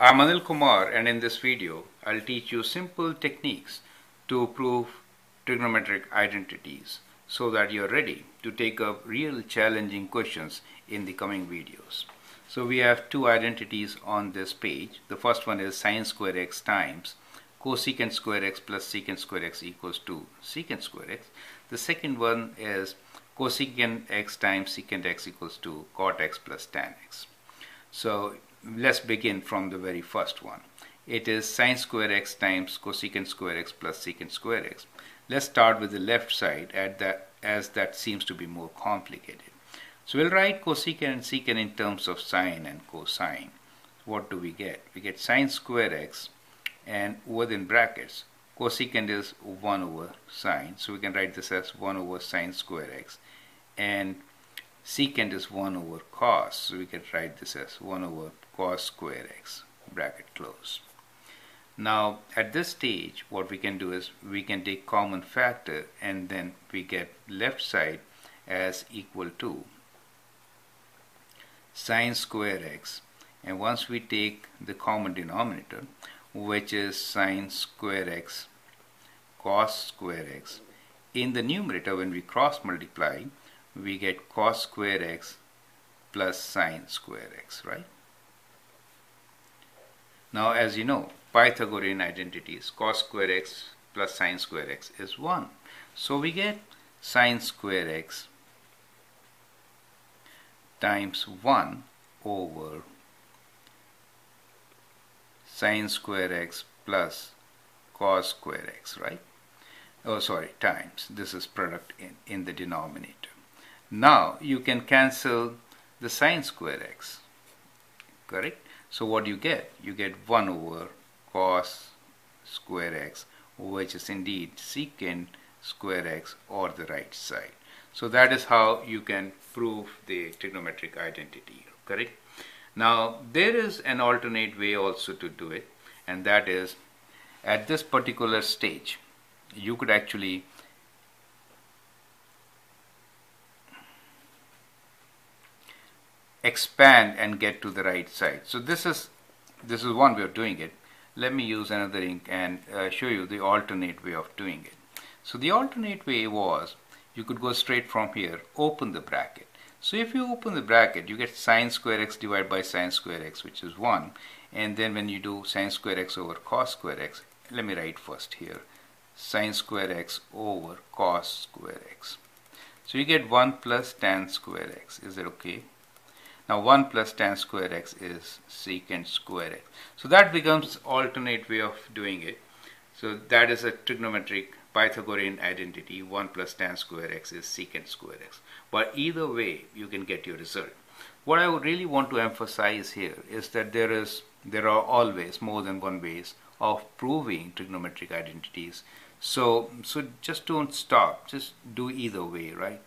I'm Anil Kumar and in this video I'll teach you simple techniques to prove trigonometric identities so that you're ready to take up real challenging questions in the coming videos. So we have two identities on this page. The first one is sine square x times cosecant square x plus secant square x equals to secant square x. The second one is cosecant x times secant x equals to cot x plus tan x. So let's begin from the very first one. It is sine square x times cosecant square x plus secant square x. Let's start with the left side at that, as that seems to be more complicated. So we'll write cosecant and secant in terms of sine and cosine. What do we get? We get sine square x and within brackets cosecant is 1 over sine. So we can write this as 1 over sine square x and secant is 1 over cos. So we can write this as 1 over cos square x bracket close. Now at this stage what we can do is we can take common factor and then we get left side as equal to sine square x and once we take the common denominator which is sine square x cos square x in the numerator when we cross multiply we get cos square x plus sine square x right now as you know Pythagorean identities cos square x plus sine square x is 1 so we get sine square x times 1 over sine square x plus cos square x right? Oh sorry times. This is product in, in the denominator. Now you can cancel the sine square x correct so what do you get? You get 1 over cos square x which is indeed secant square x or the right side. So that is how you can prove the trigonometric identity correct? Now there is an alternate way also to do it and that is at this particular stage you could actually expand and get to the right side. So this is this is one way of doing it. Let me use another ink and uh, show you the alternate way of doing it. So the alternate way was you could go straight from here, open the bracket. So if you open the bracket, you get sine square x divided by sine square x, which is 1. And then when you do sine square x over cos square x, let me write first here, sine square x over cos square x. So you get 1 plus tan square x. Is that okay? Now 1 plus tan square x is secant square x. So that becomes alternate way of doing it. So that is a trigonometric Pythagorean identity 1 plus tan square x is secant square x. But either way you can get your result. What I would really want to emphasize here is that there is there are always more than one ways of proving trigonometric identities. So so just don't stop. Just do either way, right?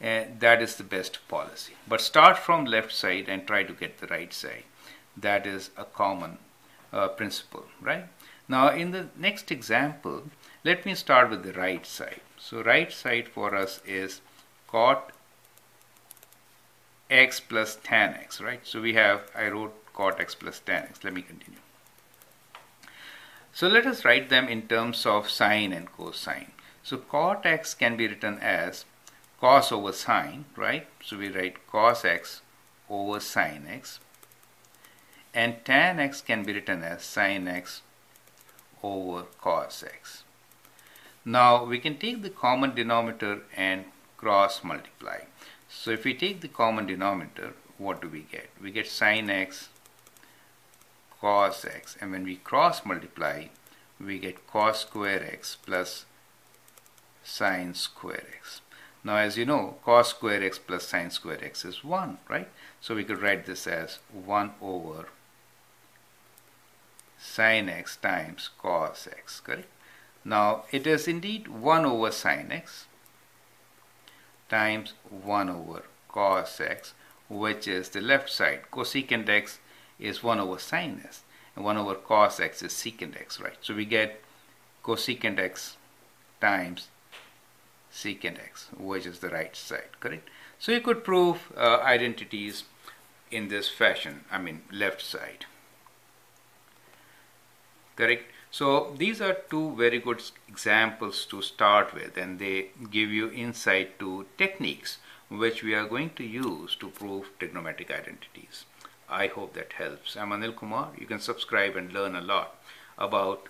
And that is the best policy. But start from left side and try to get the right side. That is a common uh, principle, right? Now in the next example, let me start with the right side. So right side for us is cot x plus tan x, right? So we have, I wrote cot x plus tan x. Let me continue. So let us write them in terms of sine and cosine. So cot x can be written as cos over sine, right? So we write cos x over sine x. And tan x can be written as sine x over cos x. Now we can take the common denominator and cross multiply. So if we take the common denominator, what do we get? We get sine x cos x and when we cross multiply we get cos square x plus sine square x. Now as you know cos square x plus sine square x is 1 right? So we could write this as 1 over sine x times cos x correct? Now it is indeed 1 over sine x times 1 over cos x which is the left side. Cosecant x is 1 over sine x and 1 over cos x is secant x, right? So we get cosecant x times secant x, which is the right side, correct? So you could prove uh, identities in this fashion, I mean left side. correct so these are two very good examples to start with and they give you insight to techniques which we are going to use to prove trigonometric identities i hope that helps i'm anil kumar you can subscribe and learn a lot about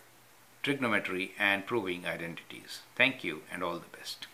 trigonometry and proving identities. Thank you and all the best